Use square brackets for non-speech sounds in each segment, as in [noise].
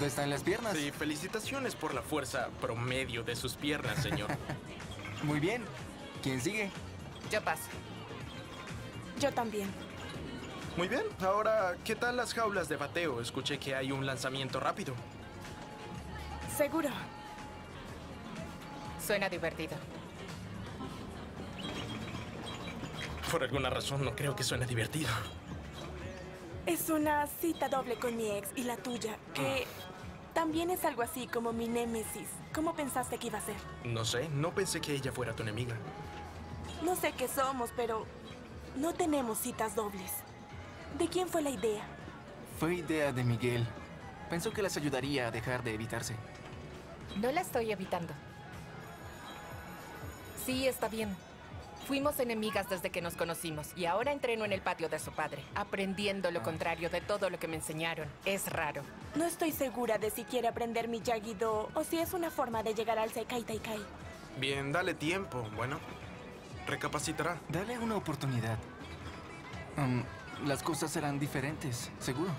Todo está en las piernas. Sí, felicitaciones por la fuerza promedio de sus piernas, señor. [laughs] Muy bien. ¿Quién sigue? Yo paso. Yo también. Muy bien. Ahora, ¿qué tal las jaulas de bateo? Escuché que hay un lanzamiento rápido. Seguro. Suena divertido. Por alguna razón no creo que suene divertido. Es una cita doble con mi ex y la tuya, que también es algo así como mi némesis. ¿Cómo pensaste que iba a ser? No sé, no pensé que ella fuera tu enemiga. No sé qué somos, pero no tenemos citas dobles. ¿De quién fue la idea? Fue idea de Miguel. Pensó que las ayudaría a dejar de evitarse. No la estoy evitando. Sí, está bien. Fuimos enemigas desde que nos conocimos y ahora entreno en el patio de su padre, aprendiendo lo contrario de todo lo que me enseñaron. Es raro. No estoy segura de si quiere aprender mi Yagi-Do o si es una forma de llegar al Sekai Taikai. Bien, dale tiempo. Bueno, recapacitará. Dale una oportunidad. Um, las cosas serán diferentes, seguro.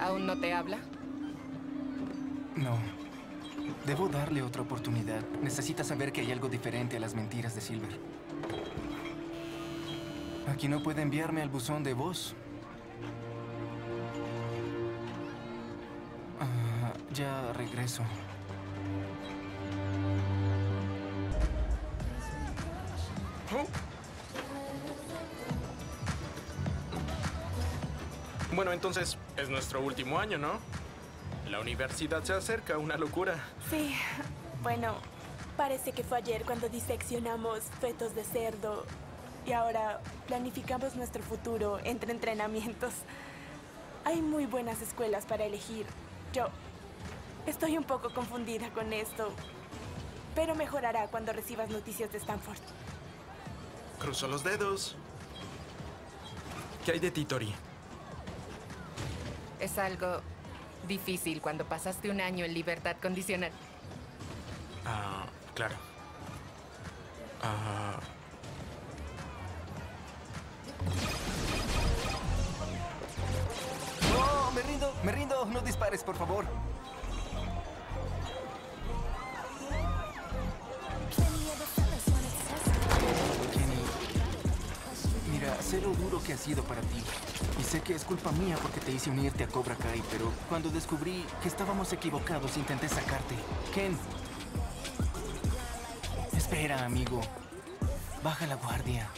¿Aún no te habla? No. Debo darle otra oportunidad. Necesita saber que hay algo diferente a las mentiras de Silver. Aquí no puede enviarme al buzón de voz. Ah, ya regreso. Bueno, entonces es nuestro último año, ¿no? La universidad se acerca, una locura. Sí, bueno, parece que fue ayer cuando diseccionamos fetos de cerdo y ahora planificamos nuestro futuro entre entrenamientos. Hay muy buenas escuelas para elegir. Yo estoy un poco confundida con esto, pero mejorará cuando recibas noticias de Stanford. Cruzo los dedos. ¿Qué hay de ti, Tori? Es algo difícil cuando pasaste un año en libertad condicional. Ah, claro. Ah. ¡No! ¡Me rindo! ¡Me rindo! ¡No dispares, por favor! Kenny, mira, sé lo duro que ha sido para ti. Sé que es culpa mía porque te hice unirte a Cobra Kai, pero cuando descubrí que estábamos equivocados, intenté sacarte. Ken. Espera, amigo. Baja la guardia.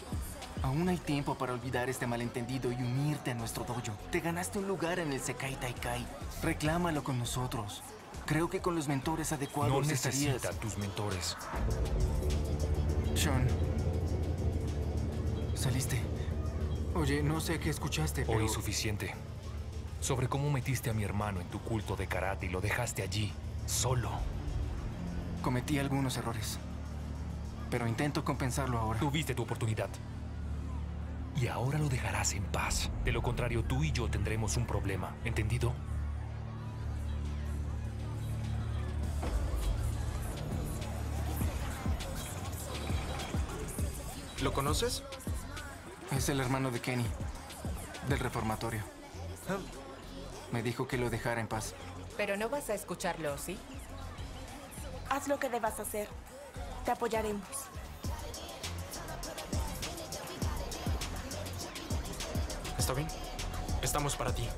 Aún hay tiempo para olvidar este malentendido y unirte a nuestro dojo. Te ganaste un lugar en el Sekai Taikai. Reclámalo con nosotros. Creo que con los mentores adecuados No estarías... necesita tus mentores. Sean. Saliste. Oye, no sé qué escuchaste, pero... Oí suficiente. Sobre cómo metiste a mi hermano en tu culto de karate y lo dejaste allí, solo. Cometí algunos errores. Pero intento compensarlo ahora. Tuviste tu oportunidad. Y ahora lo dejarás en paz. De lo contrario, tú y yo tendremos un problema. ¿Entendido? ¿Lo conoces? Es el hermano de Kenny. Del reformatorio. Ah, Me dijo que lo dejara en paz. Pero no vas a escucharlo, ¿sí? Haz lo que debas hacer. Te apoyaremos. Está bien. Estamos para ti.